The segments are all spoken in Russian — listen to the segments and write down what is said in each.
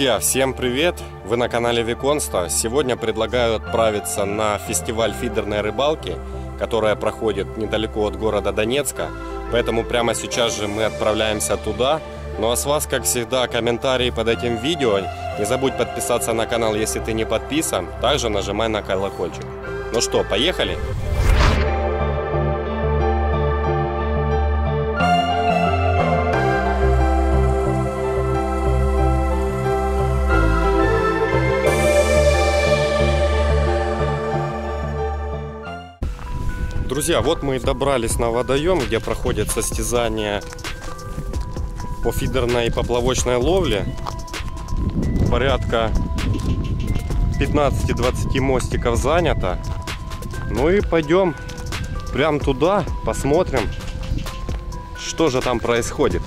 Друзья, всем привет! Вы на канале Виконста. Сегодня предлагаю отправиться на фестиваль фидерной рыбалки, которая проходит недалеко от города Донецка. Поэтому прямо сейчас же мы отправляемся туда. Ну а с вас, как всегда, комментарии под этим видео. Не забудь подписаться на канал, если ты не подписан. Также нажимай на колокольчик. Ну что, поехали? Друзья, вот мы и добрались на водоем, где проходят состязания по фидерной и поплавочной ловле. Порядка 15-20 мостиков занято. Ну и пойдем прям туда, посмотрим, что же там происходит.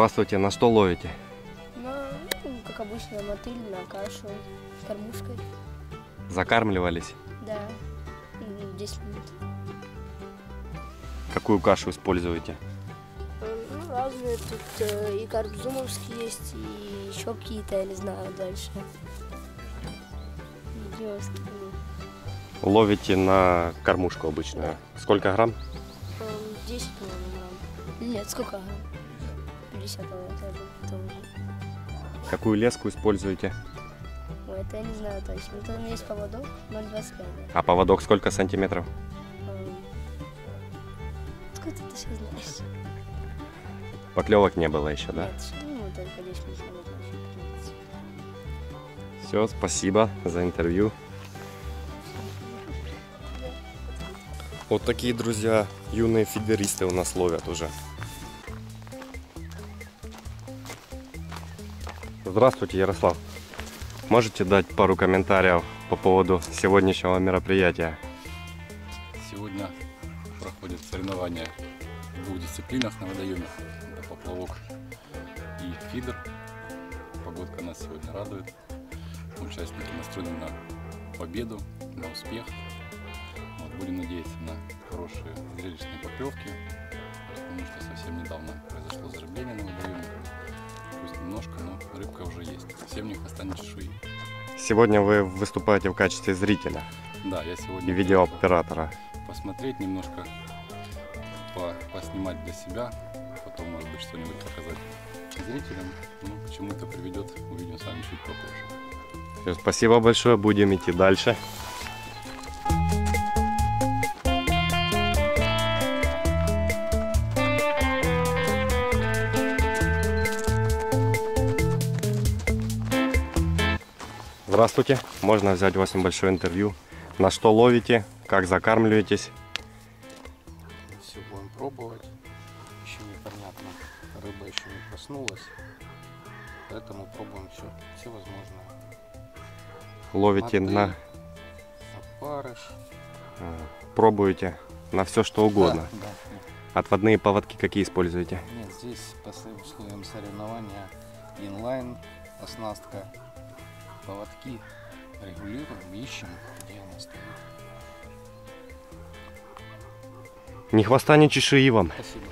Здравствуйте, на что ловите? На, ну, как обычно, мотыль на кашу с кормушкой. Закармливались? Да, М, 10 минут. Какую кашу используете? Э, Ну, разные тут э, и карбзумовские есть, и еще какие-то, я не знаю, дальше. Ну, Ловите на кормушку обычную. Сколько грамм? эм, 10, по-моему, грамм. Нет, сколько грамм? 50, по-моему, это тоже. Какую леску используете? Ой, это я не знаю точно. Это у меня есть поводок 0,25. А поводок сколько сантиметров? Откуда ты все знаешь? Поклевок не было еще, да? Нет, ну, только 10 минут назад начали клевать. Все, спасибо за интервью. Вот такие, друзья, юные фидеристы у нас ловят уже. Здравствуйте, Ярослав. Можете дать пару комментариев по поводу сегодняшнего мероприятия? Сегодня проходят соревнования в двух дисциплинах на водоеме. Это поплавок и фидер. Погодка нас сегодня радует. Участники настроены на победу, на успех. Вот, будем надеяться на хорошие зрелищные поклевки, потому что совсем недавно произошло зарыбление на водоеме. Немножко, но рыбка уже есть. Хвоста, ни чешуи. Сегодня вы выступаете в качестве зрителя Да, я сегодня и видеооператора. посмотреть немножко, по- поснимать для себя, потом, может быть, что-нибудь показать зрителям. Ну, к чему это приведет, увидим с вами чуть попозже. Всё, Спасибо большое, будем идти дальше. Здравствуйте, можно взять у вас небольшое интервью. На что ловите, как закармливаетесь? Все будем пробовать. Еще непонятно. Рыба еще не проснулась. Поэтому пробуем все, все возможное. Ловите Мотыль, на... Опарыш. э, Пробуете на все что угодно. Да, Отводные поводки какие используете? да. Нет, здесь по условиям соревнования инлайн, оснастка, поводки регулируем, ищем, где она стоит. Ни хвоста, ни чешуи вам. Спасибо.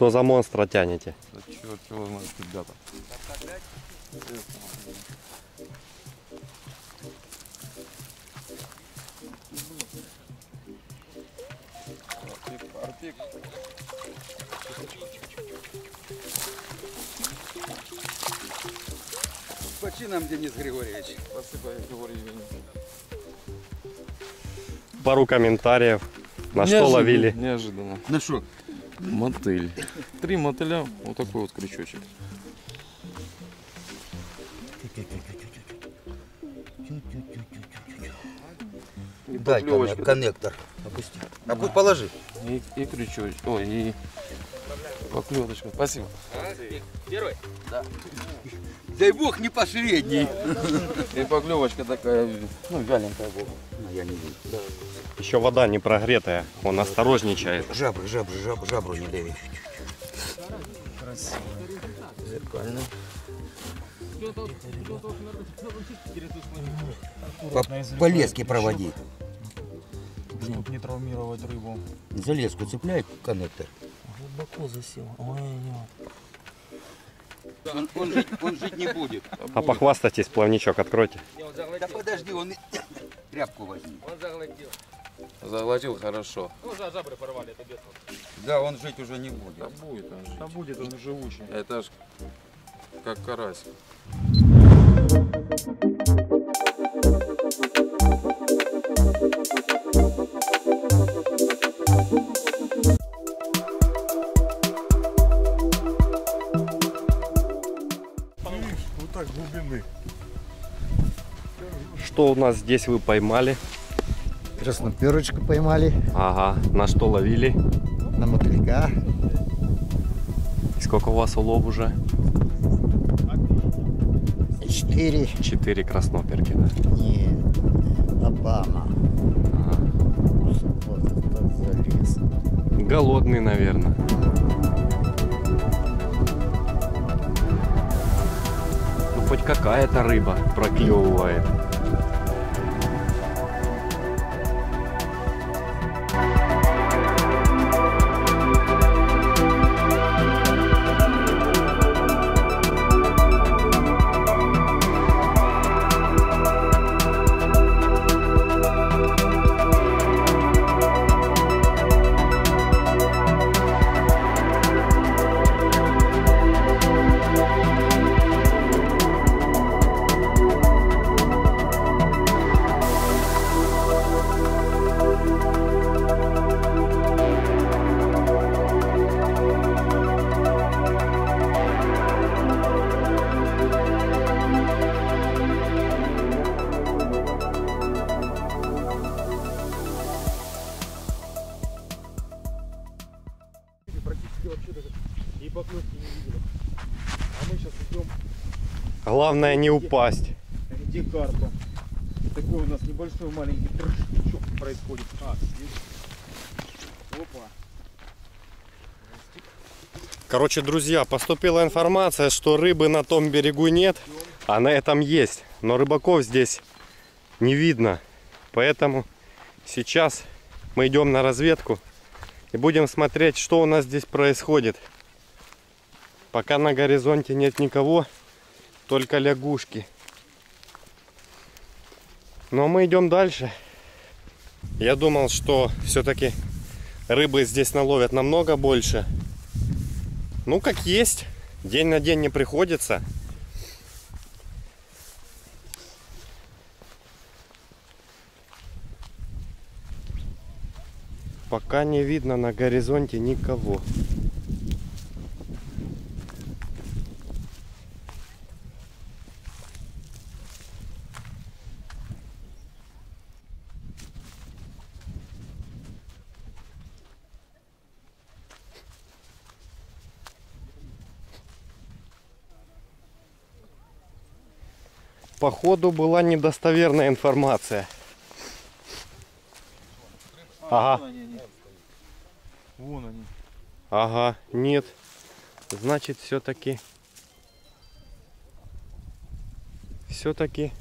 Что за монстра тянете? Да черт его знает, ребята. Артик, артик. По чинам, Денис Григорьевич. Спасибо, Григорий Евгеньевич. Пару комментариев. На что Неожиданно, ловили? Неожиданно. Ну что? Мотыль. Три мотыля, вот такой вот крючочек. И Дай поклевочка. коннек- коннектор. Опусти. Опу- положи. И, и крючочек. Ой, и поклевочка. Спасибо. Дай бог не последний. И поклевочка такая, ну, вяленькая была. Ну, я не вижу. Еще вода не прогретая. Он осторожничает. Жабры, жабры, жабры, жабру не дави. Зеркально. По, по леске проводи. Чтобы не травмировать рыбу. За леску цепляй коннектор. Глубоко засел. Ой, Он, он жить, он жить не будет. А похвастайтесь, плавничок откройте. Да подожди, он тряпку возьми. Заглотил хорошо. Да, он жить уже не будет. Да будет он жить. Да будет он живучий. Это ж как карась. Вот так глубины. Что у нас здесь вы поймали? Красноперочку поймали Ага. На что ловили? на мотылька. И сколько у вас улов уже? Четыре. Четыре красноперки, да? Нет, Обама. Ага. Вот этот залез. Голодный, наверное. Ну, хоть какая-то рыба проклевывает. Главное не упасть. где карпа. Такой у нас небольшой маленький прыжок происходит. А, здесь. Опа. Короче, друзья, поступила информация, что рыбы на том берегу нет, а на этом есть. Но рыбаков здесь не видно. Поэтому сейчас мы идем на разведку и будем смотреть, что у нас здесь происходит. Пока на горизонте нет никого, только лягушки. Но мы идем дальше. Я думал, что все-таки рыбы здесь наловят намного больше. Ну, как есть. День на день не приходится. Пока не видно на горизонте никого. Походу была недостоверная информация. Ага. Вон они, они. Вон они. Ага, нет. Значит, все-таки... Все-таки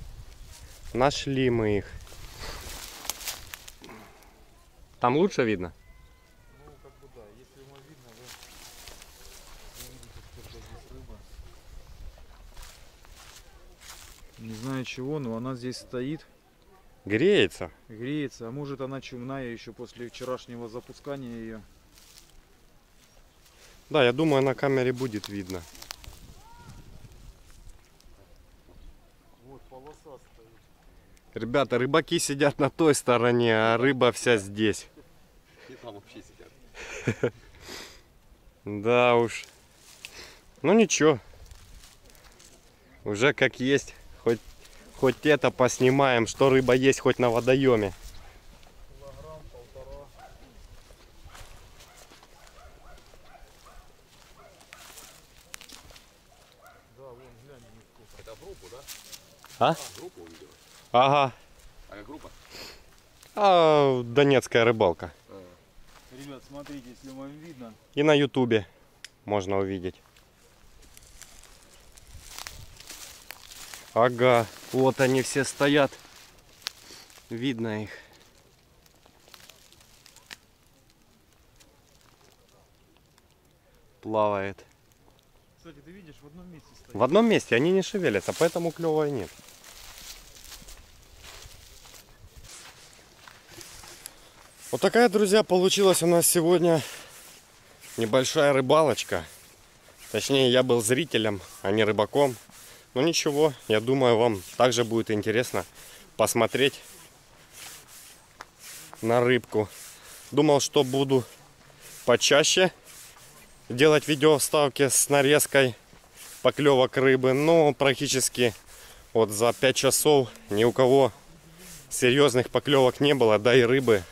нашли мы их. Там лучше видно? Чего, но она здесь стоит, Греется. греется. А может она чумная еще после вчерашнего запускания ее. Да, я думаю, на камере будет видно. Вот полоса стоит. Ребята, рыбаки сидят на той стороне, а рыба вся здесь. И там вообще сидят. Да уж. Ну ничего. Уже как есть. Хоть, это поснимаем, что рыба есть хоть на водоеме. Да, группу, да? А? Группу увидел. Ага. А как группа? А, донецкая рыбалка. Ребят, смотрите, если вам видно, И на ютубе можно увидеть. Ага, вот они все стоят. Видно их. Плавает. кстати, ты видишь, в одном месте стоит. В одном месте они не шевелятся, поэтому клёва и нет. Вот такая, друзья, получилась у нас сегодня небольшая рыбалочка. Точнее, я был зрителем, а не рыбаком. Но ничего, я думаю, вам также будет интересно посмотреть на рыбку. Думал, что буду почаще делать видео вставки с нарезкой поклевок рыбы, но практически вот за 5 часов ни у кого серьезных поклевок не было, да и рыбы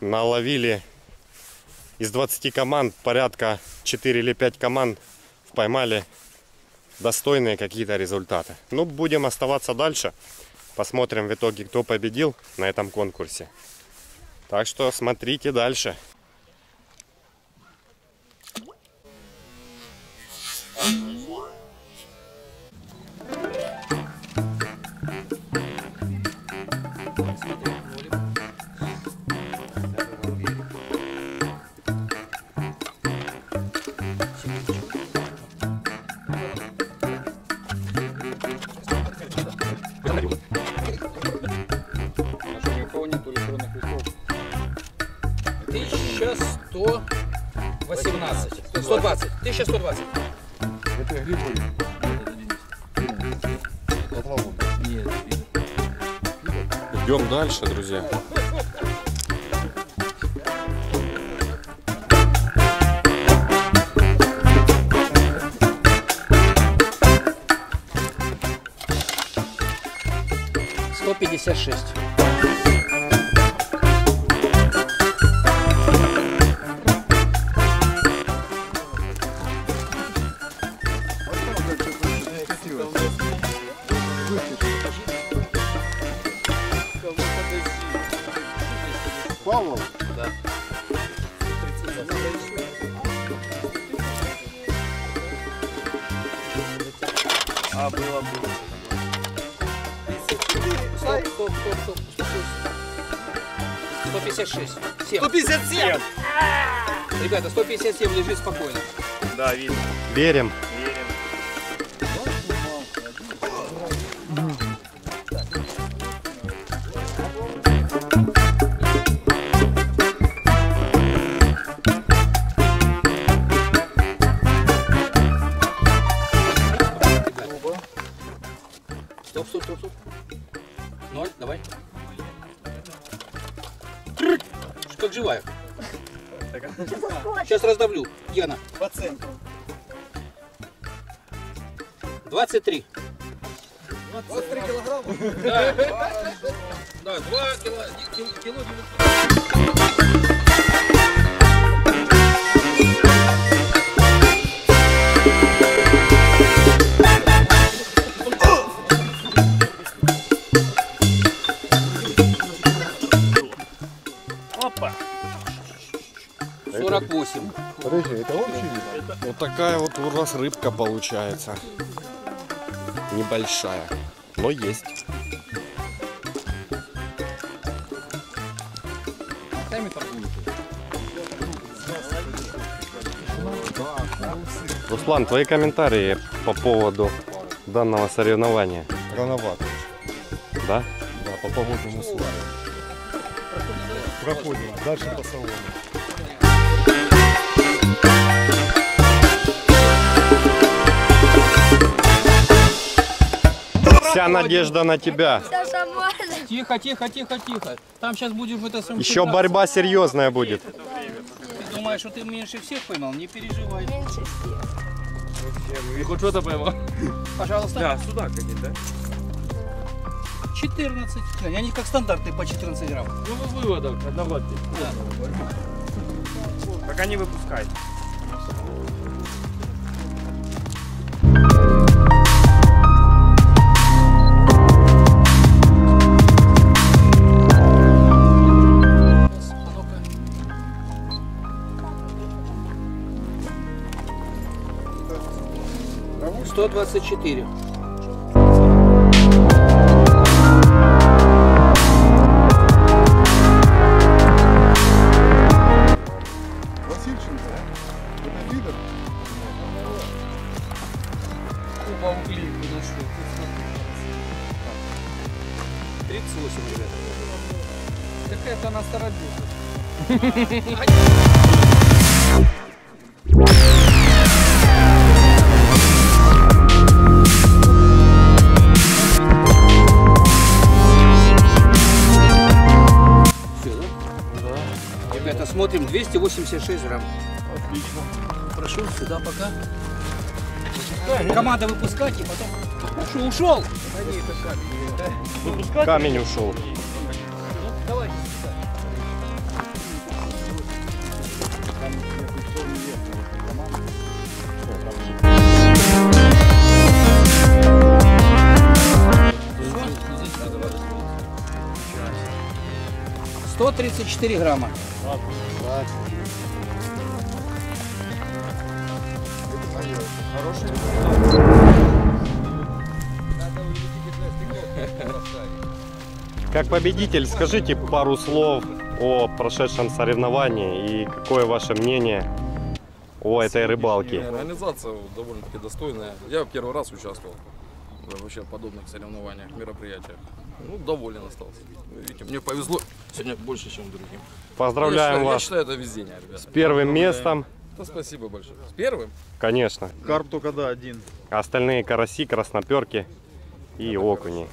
наловили из 20 команд порядка 4 или 5 команд поймали достойные какие-то результаты. Ну, будем оставаться дальше. Посмотрим в итоге, кто победил на этом конкурсе. Так что смотрите дальше. Ни 1120. Это грибы. Идем дальше, друзья. Сто пятьдесят шесть. 157! Ребята, 157 лежит спокойно. Да, видно. Верим. Гена. По центру. 23. 23 килограмма. Да. Да, 2 кило, кило, нас рыбка получается. Небольшая, но есть. Руслан, твои комментарии по поводу данного соревнования. Рановато. да? Да, по погодным условиям. Проходим. Дальше по салону. Вся надежда на тебя. Тихо, тихо, тихо, тихо. Там сейчас будешь в это самое. Еще борьба серьезная будет. Ты думаешь, что ты меньше всех поймал? Не переживай. Меньше всех. И хоть что-то поймал. Пожалуйста. Да, сюда ходить, да? 14. Глянь, Они как стандартные по 14 грамм. Ну, в выводах, одногодки. Пока не выпускай. 124. Васильченко, это лидер. Опа, углейку нашел. Тут смотри. 38, ребята. Какая-то она старобилка. 286 грамм. Отлично. Прошу сюда пока. Команда выпускать и потом. Ушел, ушел. Камень ушел. 134 грамма. Хороший. Как победитель, скажите пару слов о прошедшем соревновании и какое ваше мнение о этой рыбалке. Организация довольно-таки достойная. Я первый раз участвовал в вообще подобных соревнованиях, мероприятиях. Ну, доволен остался. Видите, мне повезло сегодня больше, чем другим. Поздравляем я считаю, вас Я считаю, это везение, ребята. с первым местом, Да, спасибо большое. С первым? конечно. Карп только, да, один. Остальные караси, красноперки и окуни.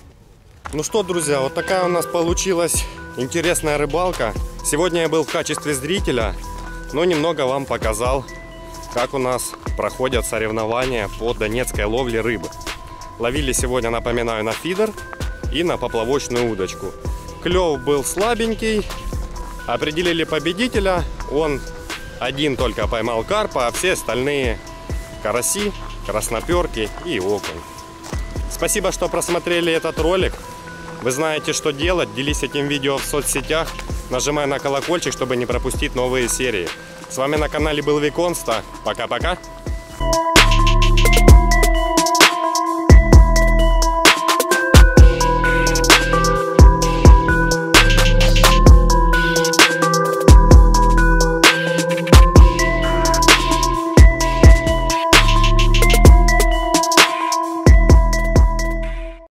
Ну что, друзья, вот такая у нас получилась интересная рыбалка. Сегодня я был в качестве зрителя, но немного вам показал, как у нас проходят соревнования по донецкой ловле рыбы. Ловили сегодня, напоминаю, на фидер и на поплавочную удочку. Клев был слабенький, определили победителя, он один только поймал карпа, а все остальные караси, красноперки и окунь. Спасибо, что просмотрели этот ролик. Вы знаете, что делать. Делись этим видео в соцсетях. Нажимай на колокольчик, чтобы не пропустить новые серии. С вами на канале был Виконста. Пока-пока.